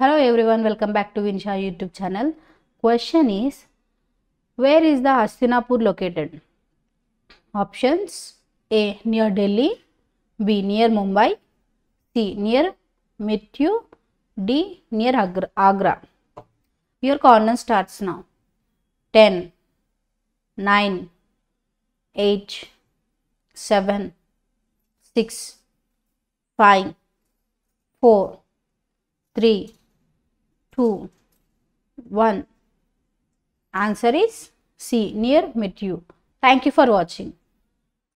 Hello everyone, welcome back to Vinisha YouTube channel. Question is Where is the Hastinapur located? Options A. Near Delhi B. Near Mumbai C. Near Meerut D. Near Agra. Agra. Your corner starts now. 10 9 8 7 6 5 4 3 2 1 answer is c near Meerut thank you for watching